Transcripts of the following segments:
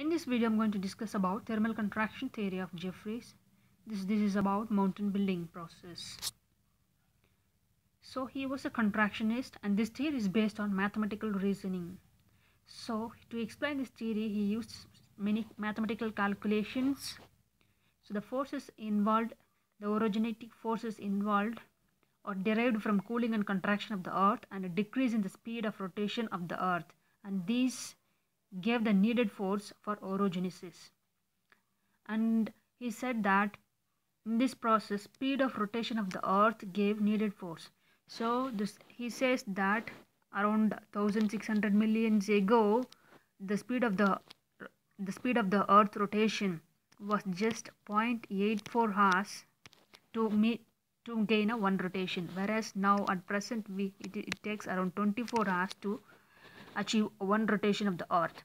In this video, I'm going to discuss about thermal contraction theory of Jeffreys. This, this is about mountain building process. So he was a contractionist and this theory is based on mathematical reasoning. So to explain this theory, he used many mathematical calculations. So the forces involved, the orogenic forces involved are derived from cooling and contraction of the earth and a decrease in the speed of rotation of the earth and these gave the needed force for orogenesis. And he said that in this process, speed of rotation of the earth gave needed force. So this he says that around 1600 millions ago, the speed of the the speed of the earth rotation was just 0.84 hours to meet to gain a one rotation whereas now at present we it, it takes around 24 hours to achieve one rotation of the earth.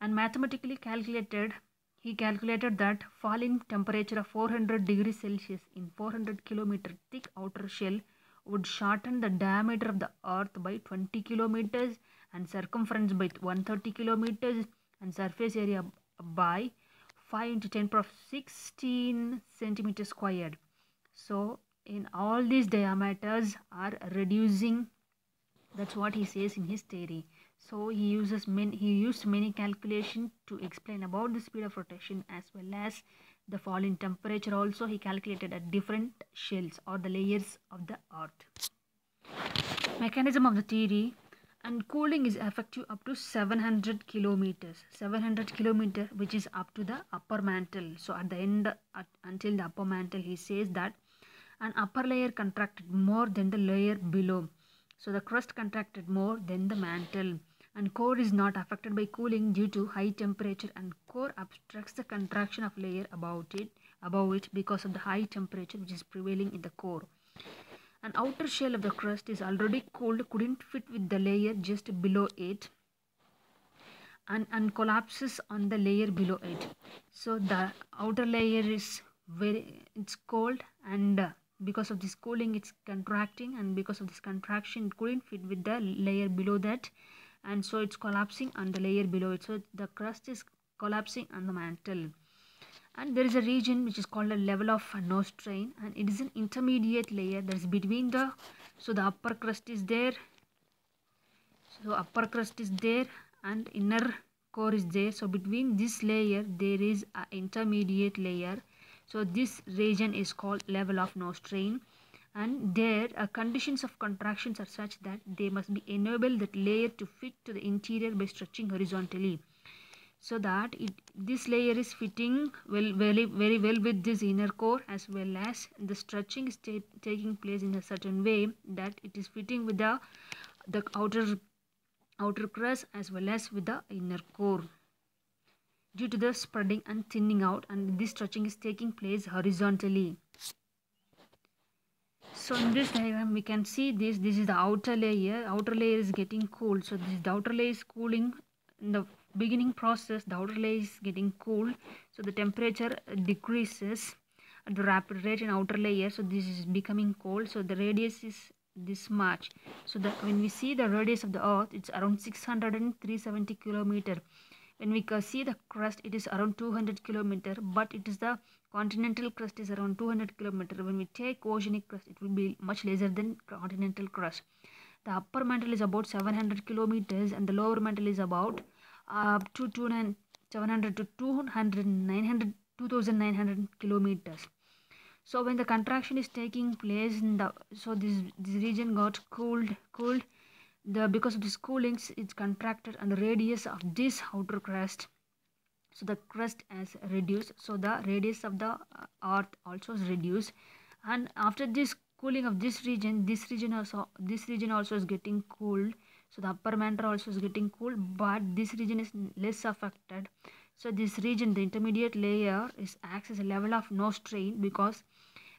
And mathematically calculated he calculated that fall in temperature of 400 degrees celsius in 400 kilometer thick outer shell would shorten the diameter of the earth by 20 kilometers and circumference by 130 kilometers and surface area by 5 into 10 power of 16 centimeters squared. So in all these diameters are reducing. That's what he says in his theory so he uses many he used many calculation to explain about the speed of rotation as well as the fall in temperature also he calculated at different shells or the layers of the earth. Mechanism of the theory and cooling is effective up to 700 kilometers 700 kilometer which is up to the upper mantle. So at the end at, until the upper mantle he says that an upper layer contracted more than the layer below so the crust contracted more than the mantle and core is not affected by cooling due to high temperature and core obstructs the contraction of layer above it above it because of the high temperature which is prevailing in the core. An outer shell of the crust is already cooled couldn't fit with the layer just below it and, and collapses on the layer below it. So the outer layer is very it's cold and because of this cooling it's contracting and because of this contraction it couldn't fit with the layer below that and so it's collapsing on the layer below it. So the crust is collapsing on the mantle. And there is a region which is called a level of no strain and it is an intermediate layer that is between the so the upper crust is there so upper crust is there and inner core is there. So between this layer there is an intermediate layer so this region is called level of no strain and there uh, conditions of contractions are such that they must be enable that layer to fit to the interior by stretching horizontally. So that it this layer is fitting well very very well with this inner core as well as the stretching is taking place in a certain way that it is fitting with the the outer outer crust as well as with the inner core due to the spreading and thinning out and this stretching is taking place horizontally. So in this diagram we can see this this is the outer layer. Outer layer is getting cooled so this the outer layer is cooling. In the beginning process the outer layer is getting cooled so the temperature decreases at the rapid rate in outer layer. So this is becoming cold. So the radius is this much. So that when we see the radius of the earth it's around 600 and 370 kilometer when we see the crust it is around 200 kilometer but it is the continental crust is around 200 kilometer. When we take oceanic crust it will be much lesser than continental crust. The upper mantle is about 700 kilometers and the lower mantle is about uh, to 700 to 200 900 2900 kilometers. So when the contraction is taking place in the so this this region got cooled cooled the because of this cooling it's contracted and the radius of this outer crust. So the crust has reduced. So the radius of the uh, earth also is reduced. And after this cooling of this region this region also this region also is getting cooled. So the upper mantle also is getting cooled but this region is less affected. So this region the intermediate layer is acts as a level of no strain because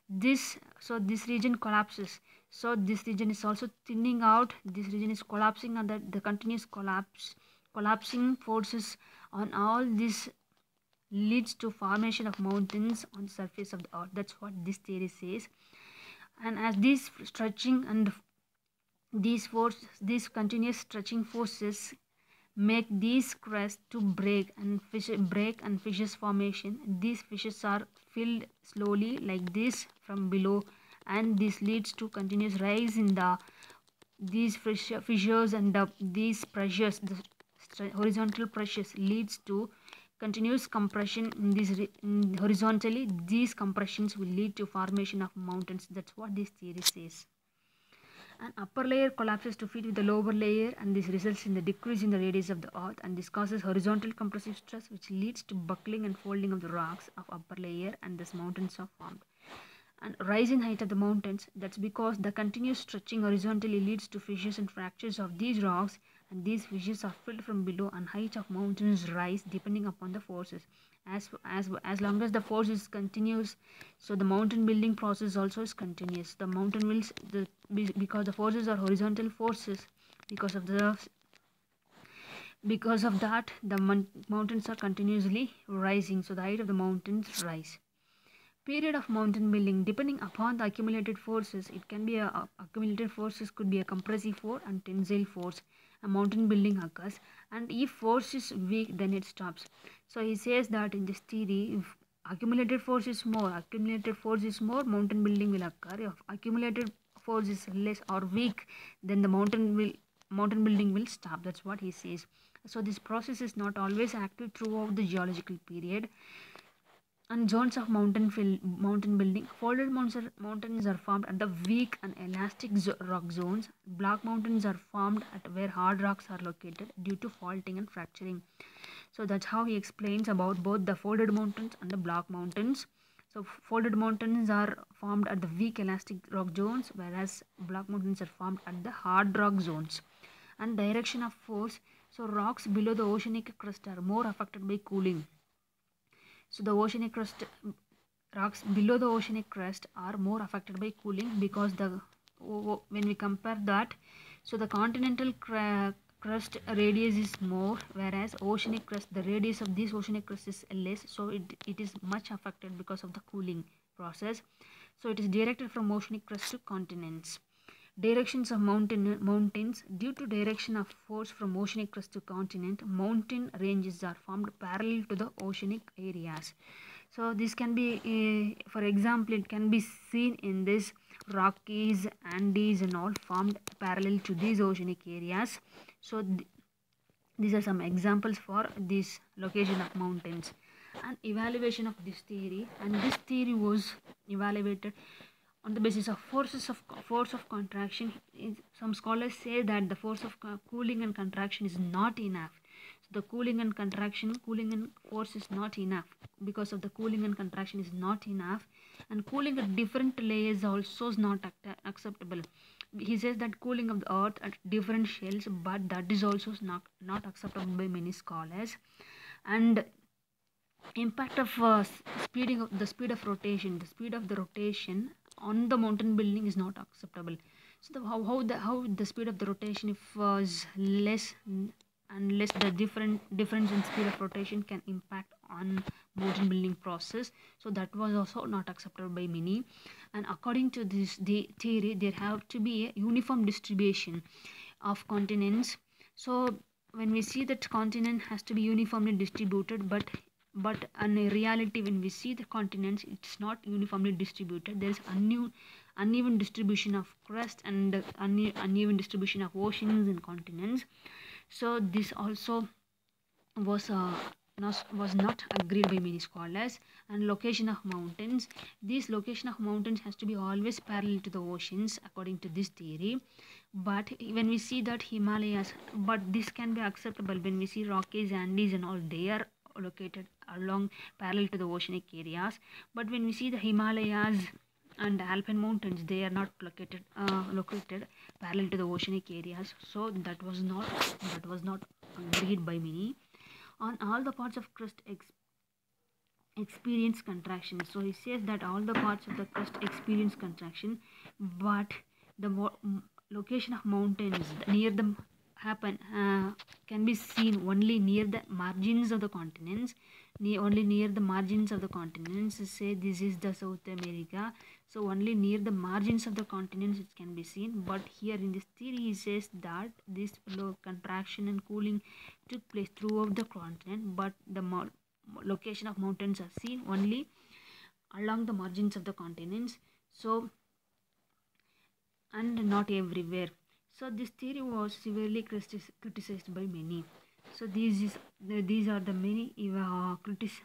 this so this region collapses so this region is also thinning out. This region is collapsing and the, continuous collapse collapsing forces on all this leads to formation of mountains on the surface of the earth. That's what this theory says. And as this stretching and these forces these continuous stretching forces make these crests to break and fish break and fissures formation these fissures are filled slowly like this from below and this leads to continuous rise in the these fissures and the, these pressures the horizontal pressures leads to continuous compression in this horizontally these compressions will lead to formation of mountains. That's what this theory says. An upper layer collapses to fit with the lower layer and this results in the decrease in the radius of the earth and this causes horizontal compressive stress which leads to buckling and folding of the rocks of upper layer and thus mountains are formed and rise in height of the mountains. That's because the continuous stretching horizontally leads to fissures and fractures of these rocks and these fissures are filled from below and height of mountains rise depending upon the forces. As as as long as the force is continuous so the mountain building process also is continuous. The mountain will the because the forces are horizontal forces because of the because of that the mountains are continuously rising. So the height of the mountains rise period of mountain building depending upon the accumulated forces it can be a, a accumulated forces could be a compressive force and tensile force. A mountain building occurs and if force is weak then it stops. So he says that in this theory if accumulated force is more accumulated force is more mountain building will occur. If accumulated force is less or weak then the mountain will mountain building will stop. That's what he says. So this process is not always active throughout the geological period and zones of mountain fill, mountain building. Folded mountains are formed at the weak and elastic rock zones. Block mountains are formed at where hard rocks are located due to faulting and fracturing. So that's how he explains about both the folded mountains and the block mountains. So folded mountains are formed at the weak elastic rock zones whereas block mountains are formed at the hard rock zones. And direction of force. So rocks below the oceanic crust are more affected by cooling so the oceanic crust mm, rocks below the oceanic crust are more affected by cooling because the when we compare that so the continental crust radius is more whereas oceanic crust the radius of this oceanic crust is less. So it, it is much affected because of the cooling process. So it is directed from oceanic crust to continents Directions of mountain mountains due to direction of force from oceanic crust to continent, mountain ranges are formed parallel to the oceanic areas. So this can be, uh, for example, it can be seen in this Rockies, Andes, and all formed parallel to these oceanic areas. So th these are some examples for this location of mountains and evaluation of this theory and this theory was evaluated on the basis of forces of force of contraction some scholars say that the force of cooling and contraction is not enough. So the cooling and contraction cooling and force is not enough. Because of the cooling and contraction is not enough. And cooling at different layers also is not acceptable. He says that cooling of the earth at different shells but that is also not not acceptable by many scholars. And impact of uh, speeding of the speed of rotation the speed of the rotation on the mountain building is not acceptable. So the, how, how the how the speed of the rotation if was less unless the different difference in speed of rotation can impact on mountain building process. So that was also not acceptable by many. And according to this the theory there have to be a uniform distribution of continents. So when we see that continent has to be uniformly distributed but but in reality when we see the continents it's not uniformly distributed. There is uneven, uneven distribution of crust and une, uneven distribution of oceans and continents. So this also was uh, was not agreed by many scholars. And location of mountains this location of mountains has to be always parallel to the oceans according to this theory. But when we see that himalayas but this can be acceptable when we see rockies andes and all they are located along parallel to the oceanic areas. But when we see the himalayas and alpine mountains they are not located uh, located parallel to the oceanic areas. So that was not that was not agreed by many. On all the parts of crust ex experience contraction. So he says that all the parts of the crust experience contraction but the location of mountains near the happen uh, can be seen only near the margins of the continents near, only near the margins of the continents say this is the south america so only near the margins of the continents it can be seen but here in this theory he says that this contraction and cooling took place throughout the continent, but the location of mountains are seen only along the margins of the continents. So, and not everywhere. So, this theory was severely criticized by many. So, these is these are the many uh, critis-